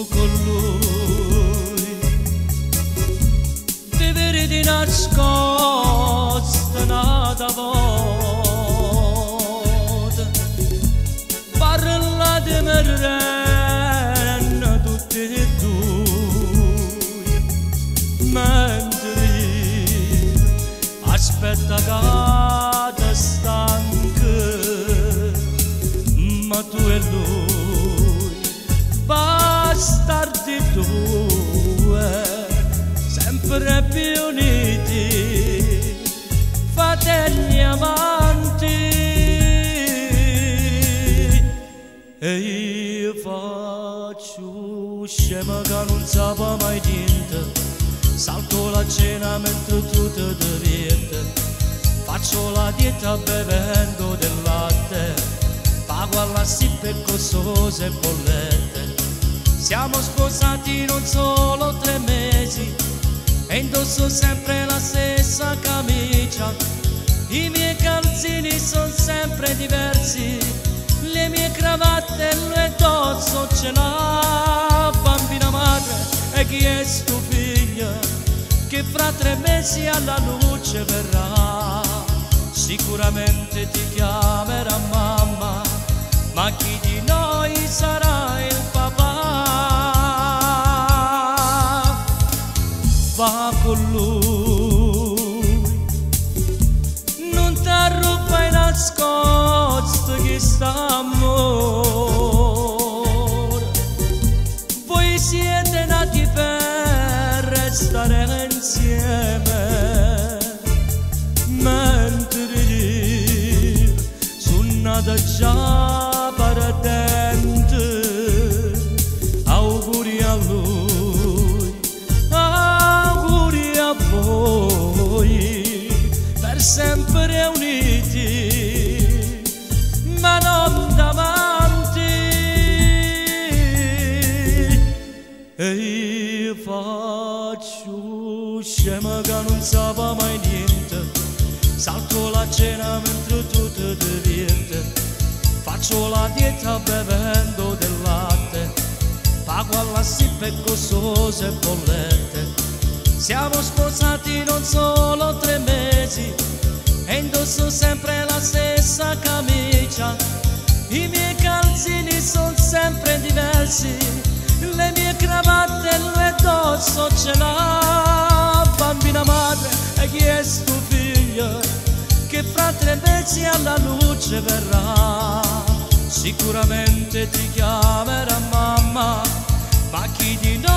tu con lui. Vivere di nascosto nata volta, parlate merren tutti e due, mentre aspetta che stanca, ma tu e lui bastardi due sempre più uniti fratelli amanti. E io faccio scema che non saprà mai niente salto la cena mentre tu ti divierti faccio la dieta bevendo del latte pago alla sippe costose bollette siamo sposati non solo tre mesi e indosso sempre la stessa camicia. I miei calzini sono sempre diversi, le mie cravatte le dosso ce l'ha bambina madre e chi è sto figlio che fra tre mesi alla luce verrà. Sicuramente ti chiamerà mamma, ma chi di noi sarà nascosto chi sta amore. Voi siete nati per restare insieme, mentre io sono nata già E io faccio scema che non sapeva mai niente, salto la cena mentre tu ti divierti, faccio la dieta bevendo del latte, pago alla sippe costose bollette. Siamo sposati non solo tre mesi. E indosso sempre la stessa camicia. I miei calzini sono sempre diversi, mesi alla luce verrà. Sicuramente ti chiamerà mamma, ma chi di noi?